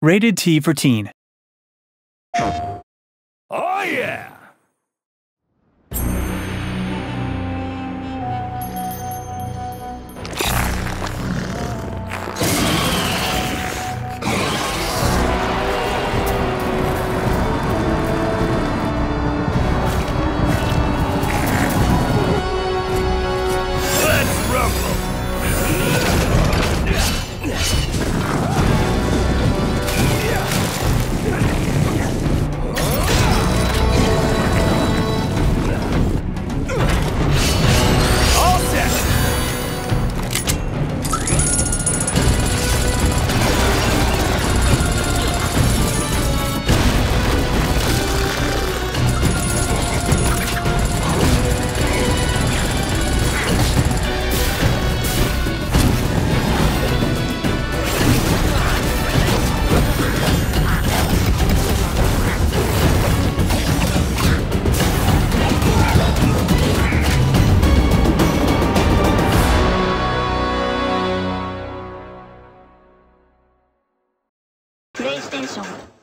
Rated T for Teen. Oh, yeah! Let's rumble! イステーション